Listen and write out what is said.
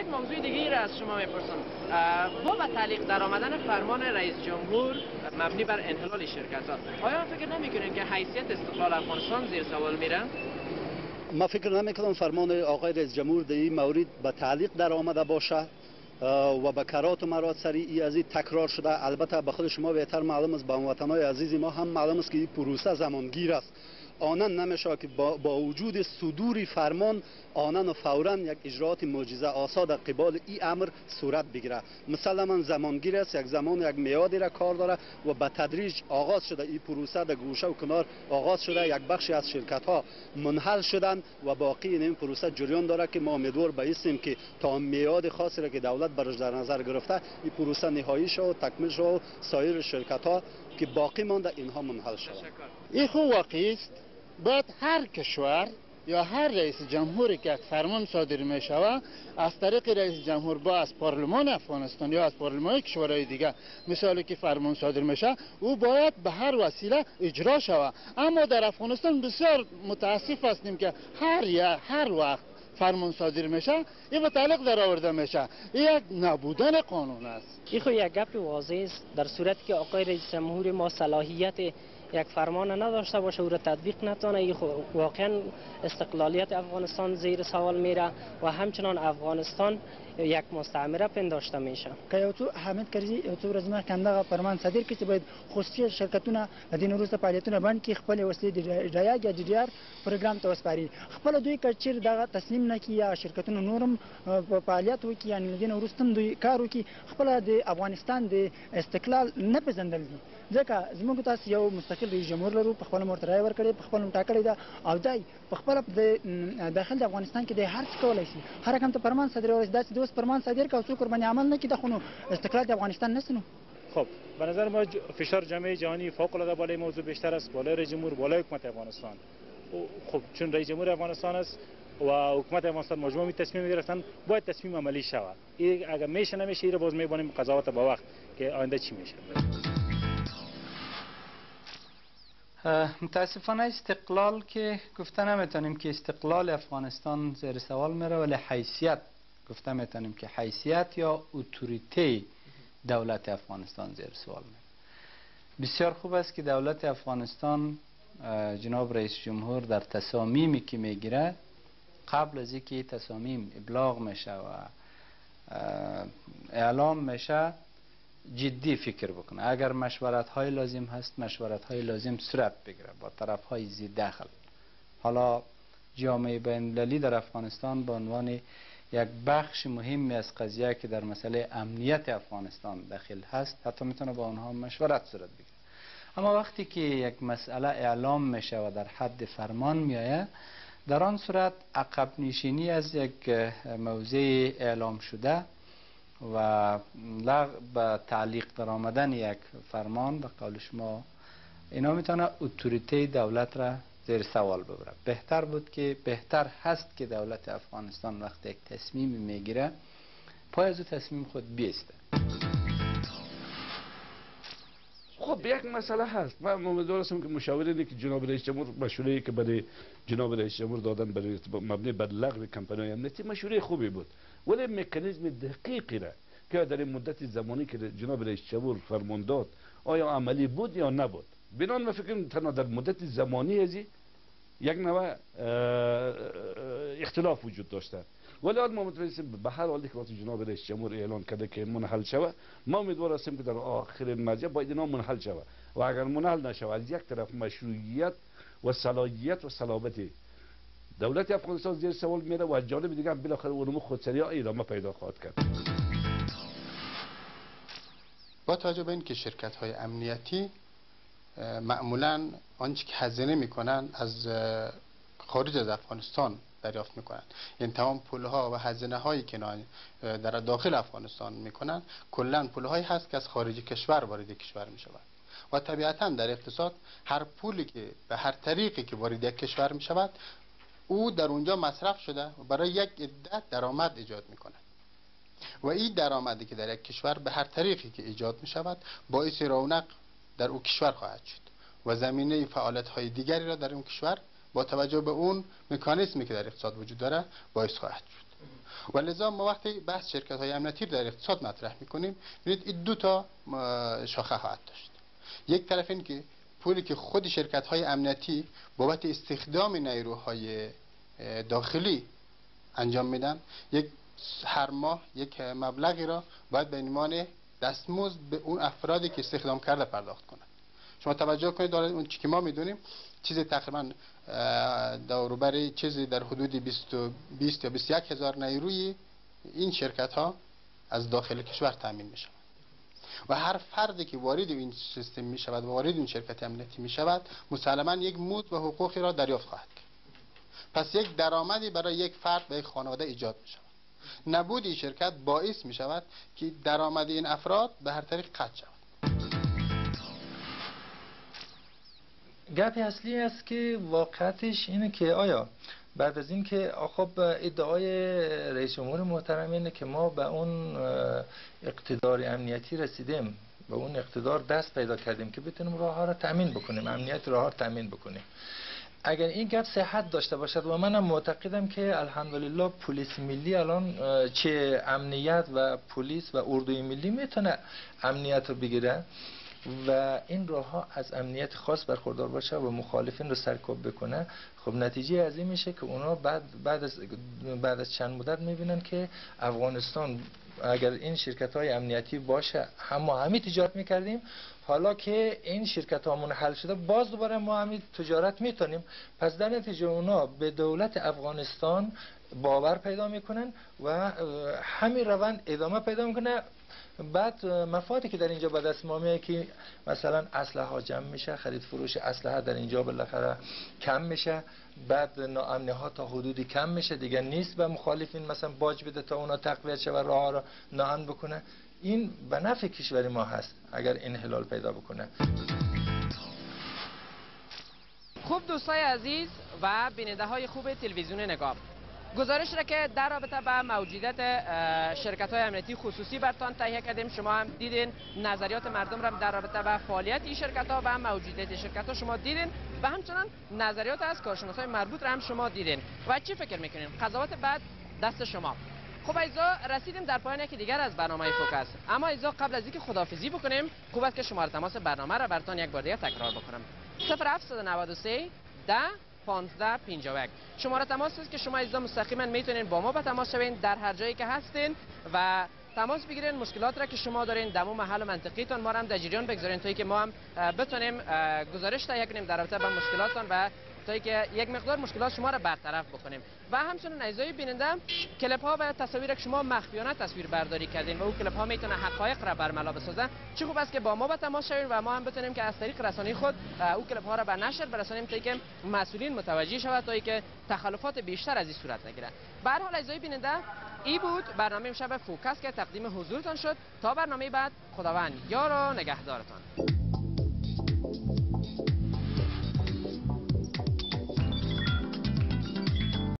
یک موضوع دیگه را از شما می‌پرسم. با به تعلیق در آمدن فرمان رئیس جمهور مبنی بر انحلال شرکت ها آیا فکر نمی‌کنین که حیثیت استقلال افغانستان زیر سوال میره؟ ما فکر نمی‌کنم فرمان آقای رئیس جمهور در این مورد به تعلیق در آمده باشه و به کرات و مرات سریعی از این تکرار شده. البته به خود شما بهتر معلوم است به هموطنان عزیز ما هم معلوم است که این پروسه زمانگیر است. آنان نمیشه که با, با وجود صدور فرمان آنان و فورا یک اجرات معجزه آسا در قبال این امر صورت بگیره. مسلما زمانگیر است یک زمان یک میادی را کار داره و به تدریج آغاز شده. این پروسه در گوشه و کنار آغاز شده یک بخشی از شرکت ها منحل شدن و باقی این پروسه جریان داره که ما امیدوار بایستیم که تا میاد خاصی را که دولت برش در نظر گرفته این پروسه نهایی شد و تکمیل شد سایر شرکت ها که باقی مانده اینها منحل شود این خوب واقعی است؟ باید هر کشور یا هر رئیس جمهوری که فرمان صادر می شود از طریق رئیس جمهور با از پارلمان افغانستان یا از پارلمان کشورهای دیگه مثالی که فرمان صادر میشه او باید به هر وسیله اجرا شود. اما در افغانستان بسیار متاسف هستیم که هر یا هر وقت فرمان صادر میشه این به تعلیق در آورده میشه یک نبودن قانون است. این خو یک گپ واضح است. در صورتی که آقای رئیس جمهور ما صلاحیت یک فرمان نداشته باشه او را تطبیق نتونه. واقعا استقلالیت افغانستان زیر سوال میره و همچنان افغانستان یک مستعمره پنداشته میشه. که یو حامد کرزي یو څو ورځې مخکې همدغه فرمان صادر کړي چې باید خصوصي شرکتونه د دې وروسته فعالیتونه بند کړي خپلې وسلې د ډایاګ یا ډي ار پروګرام ته وسپاري. خپل دوی که چیرې دغه تسلیم نه کړي یا شرکتونه نورم په فعالیت وکړي یعنې له دې نه وروسته هم دوی کار وکړي خپله د افغانستان د استقلال نه پېژندل دي. ځکه زموږ تاسو یو مستقل رئیس جمهور لرو په خپله مورته رایه ورکړې په خپله ټاکلې ده. او دی په خپله د داخل د افغانستان کې دی هر څه کولی شي. هر رقم ته فرمان صادرولی شي. داسې دوست فرمان صادر که څوک ورباندې عمل نه کړي خو استقلال د افغانستان نسنو خب به نظر ما فشار جامعه جهانی فوق العاده بالای موضوع بیشتر است بالای رئیس جمهور بالای حکومت افغانستان. خب چون رئیس جمهور افغانستان است و حکومت افغانستان مجموع می تصمیم گرفتن باید تصمیم عملی شود. اگر میشه نمیشه این باز میبانیم قضاوت با وقت که آینده چی میشه متاسفانه استقلال که گفته نمی‌تونیم که استقلال افغانستان زیر سوال میره ولی حیثیت گفته می‌تونیم که حیثیت یا اتوریته دولت افغانستان زیر سوال میره. بسیار خوب است که دولت افغانستان جناب رئیس جمهور در تصامیمی که می‌گیره قبل از اینکه تصامیم ابلاغ میشه و اعلام میشه جدی فکر بکنه. اگر مشورت های لازم هست مشورت های لازم صورت بگیره با طرف های زی داخل حالا جامعه بین در افغانستان به عنوان یک بخش مهمی از قضیه که در مسئله امنیت افغانستان داخل هست حتی می‌تونه با آنها مشورت صورت بگیره. اما وقتی که یک مسئله اعلام میشه و در حد فرمان میآید در آن صورت عقب نشینی از یک موضع اعلام شده و به تعلیق در آمدن یک فرمان به قول شما اینا می‌تونه اتوریته دولت را زیر سوال ببره. بهتر بود که بهتر هست که دولت افغانستان وقتی یک تصمیم می‌گیره پای از تصمیم خود بیسته. خب یک مسئله هست. من امیدوار هستم که مشاوره که جناب رئیس جمهور مشوره که برای جناب رئیس جمهور دادن برای مبنی بر لغو کمپانی امنیتی مشوره خوبی بود. ولی مکانیزم دقیقی را که در این مدت زمانی که جناب رئیس جمهور فرمان داد آیا عملی بود یا نبود؟ بنان ما فکر تنها در مدت زمانی ازی یک نوع اختلاف وجود داشته. ولی ما متوسیم به هر حال که جناب رئیس جمهور اعلان کرده که منحل شود ما امیدوار هستیم که در آخر مرجع باید اینا منحل شود و اگر منحل نشود از یک طرف مشروعیت و صلاحیت و صلابت دولت افغانستان زیر سوال میره و از جانب دیگه بالاخره علوم خودسری ایران پیدا خواهد کرد. با توجه به اینکه شرکت های امنیتی معمولا آنچه که هزینه می‌کنن از خارج از افغانستان دریافت می‌کنن. این تمام پول ها و هزینه هایی که در داخل افغانستان می‌کنن کلا پول هایی هست که از خارج کشور وارد کشور می‌شود و طبیعتا در اقتصاد هر پولی که به هر طریقی که وارد یک کشور می‌شود او در اونجا مصرف شده و برای یک عده درآمد ایجاد می‌کنه و این درآمدی که در یک کشور به هر طریقی که ایجاد می شود باعث رونق در او کشور خواهد شد. و زمینه فعالیت های دیگری را در اون کشور با توجه به اون مکانیزمی که در اقتصاد وجود داره باعث خواهد شد. و لذا ما وقتی بحث شرکت های امنیتی در اقتصاد مطرح می‌کنیم ببینید این دو تا شاخه خواهد داشت. یک طرف این که پولی که خود شرکت های امنیتی بابت استخدام نیروهای داخلی انجام میدن یک هر ماه یک مبلغی را باید به عنوان دستمزد به اون افرادی که استخدام کرده پرداخت کنند. شما توجه کنید اون چی که ما می‌دونیم چیزی تقریبا دوروبر چیزی در حدود 20 20 یا 21 هزار نیروی این شرکت ها از داخل کشور تامین می شود و هر فردی که وارد این سیستم می شود و وارد این شرکت امنیتی می شود مسلما یک مود و حقوقی را دریافت خواهد کرد. پس یک درآمدی برای یک فرد و یک خانواده ایجاد می شود نبود این شرکت باعث می شود که درآمد این افراد به هر طریق قطع شود. گپ اصلی است که واقعتش اینه که آیا بعد از این که خب ادعای رئیس جمهور محترم اینه که ما به اون اقتدار امنیتی رسیدیم به اون اقتدار دست پیدا کردیم که بتونیم راه ها را تامین بکنیم امنیت راه ها تامین بکنیم. اگر این گپ صحت داشته باشد و منم معتقدم که الحمدلله پلیس ملی الان چه امنیت و پلیس و اردوی ملی می‌تونه امنیت رو بگیره. و این راه ها از امنیت خاص برخوردار باشه و مخالفین رو سرکوب بکنه. خب نتیجه از این میشه که اونا بعد بعد از بعد از چند مدت می‌بینن که افغانستان اگر این شرکت های امنیتی باشه هم ما همی تجارت می‌کردیم حالا که این شرکت ها حل شده باز دوباره ما همی تجارت می‌تونیم. پس در نتیجه اونا به دولت افغانستان باور پیدا می‌کنن و همین روند ادامه پیدا می‌کنه. بعد مفادی که در اینجا به دست ما میاد که مثلا اسلحه ها جمع میشه خرید فروش اسلحه در اینجا بالاخره کم میشه. بعد ناامنی ها تا حدودی کم میشه دیگه نیست به مخالفین مثلا باج بده تا اونا تقویت شه و راه را ناامن بکنه. این به نفع کشور ما هست اگر انحلال پیدا بکنه. خوب دوستای عزیز و بیننده های خوب تلویزیون نگاه. گزارش را که در رابطه با موجودیت شرکت های امنیتی خصوصی برتان تهیه کردیم شما هم دیدین نظریات مردم را در رابطه با فعالیت این شرکت ها و موجودیت شرکت ها شما دیدین و همچنان نظریات از کارشناس های مربوط را هم شما دیدین. و چی فکر می‌کنین؟ قضاوت بعد دست شما. خب ایزا رسیدیم در پایان یکی دیگر از برنامه فوکس. اما ایزا قبل از اینکه خدافزی بکنیم خوب است که شماره تماس برنامه را برتان یک بار دیگر تکرار بکنم. 0793 10 1551 شماره تماس است که شما ایزا مستقیما می‌تونین با ما به تماس شوین در هر جایی که هستین و تماس بگیرین مشکلات را که شما دارین دمو محل منطقیتان ما هم در جریان بگذارین تا که ما هم بتونیم گزارش تهیه کنیم در رابطه با مشکلاتتان و تا که یک مقدار مشکلات شما را برطرف بکنیم. و همچنین اعضای بیننده کلیپ ها و تصاویر که شما مخفیانه تصویر برداری کردین و او کلیپ ها می‌تونه حقایق را برملا بسازه. چه خوب است که با ما به تماس شوید و ما هم بتونیم که از طریق رسانه خود او کلیپ ها را به نشر برسانیم تا که مسئولین متوجه شود تا که تخلفات بیشتر از این صورت نگیره به هر حال اعضای بیننده ای بود برنامه شب فوکس که تقدیم حضورتان شد. تا برنامه بعد خداوند یار و نگهدارتان.